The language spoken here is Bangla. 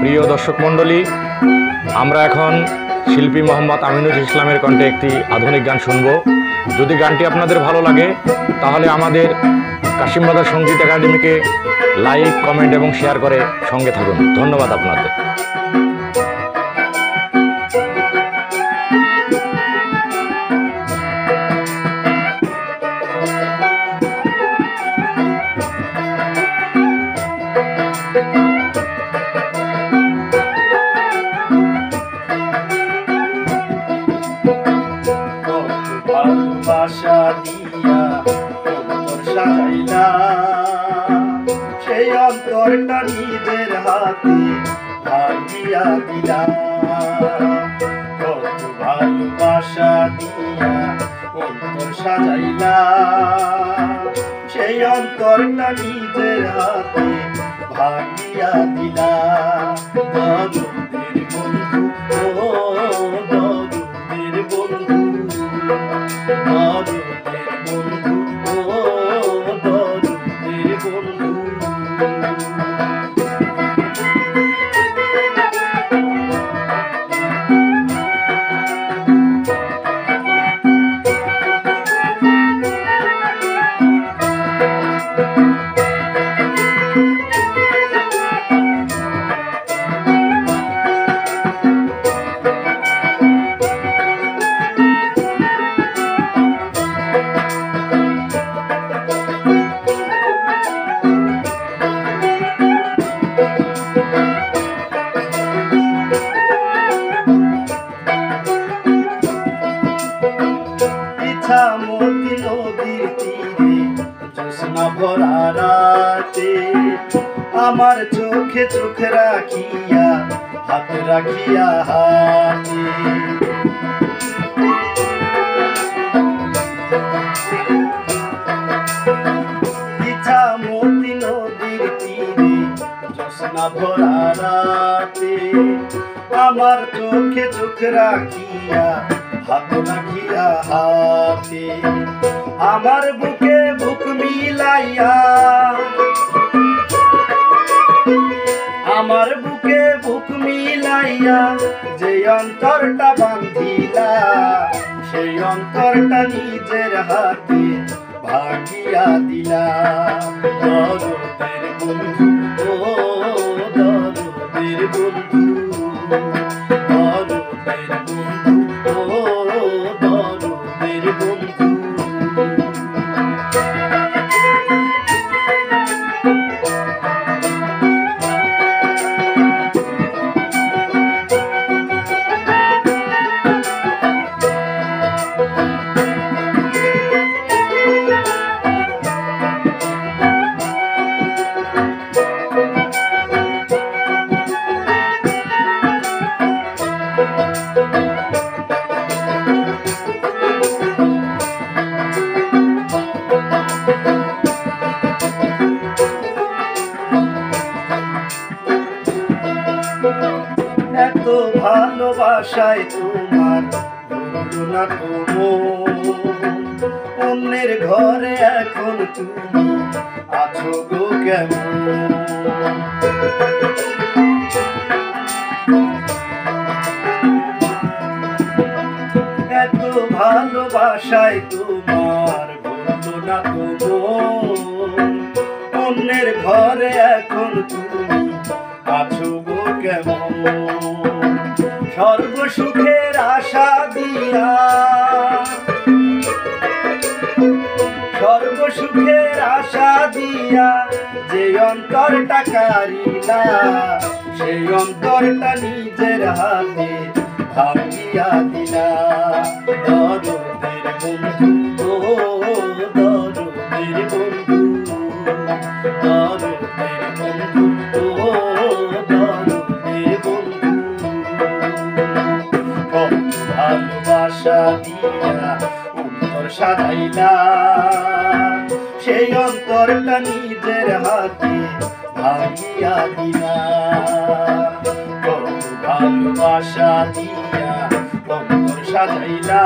প্রিয় দর্শক মণ্ডলী, আমরা এখন শিল্পী মোহাম্মদ আমিনুল ইসলামের কণ্ঠে একটি আধুনিক গান শুনব। যদি গানটি আপনাদের ভালো লাগে, তাহলে আমাদের কাশিমবাজার সংগীত একাডেমিকে লাইক, কমেন্ট এবং শেয়ার করে সঙ্গে থাকুন। ধন্যবাদ আপনাদের। অন্তরটা নিজের হাতে ভাঙিয়া দিলা। কত ভালোবাসা দিয়া অন্তর সাজাইলা। সেই অন্তরটা নিজের হাতে ভাঙিয়া দিলা। ইছামতি নদীর তীরে জ্যোৎস্না ভরা রাতে। আমার চোখে চোখ রাখিয়া, হাত রাখিয়া হাতে। ইছামতি নদীর তীরে জ্যোৎস্না ভরা রাতে। আমার চোখে চোখ রাখিয়া আমার বুকে বুক মিলাইয়া। আমার বুকে বুক মিলাইয়া যে অন্তরটা বান্ধিলা সেই অন্তরটা নিজের হাতে ভাগিয়া দিলা। দরদের বন্ধু, ও দরদের বন্ধু। এত ভালোবাসায় তোমার না তো অন্যের ঘরে এখন তুমি আছো গো কেমন? ভালোবাসায় তোমার ভুলো না তো অন্যের ঘরে এখন তুমি আছো গো কেমন? সর্বসুখের আশা দিয়া। সর্বসুখের আশা দিয়া যে অন্তরটা কারিলা, সেই অন্তরটা নিজের হাতে ভাবিয়া দিলা। দরদের বন্ধু, ও দরদের বন্ধু। দরদের বন্ধু, ও দরদের বন্ধু। ভালোবাসা দিয়া অন্তর সাজাইলা। সেই অন্তরটা নিজের হাতে ভাগিয়া দিলা। ভালোবাসা দিয়া সাজাইলা।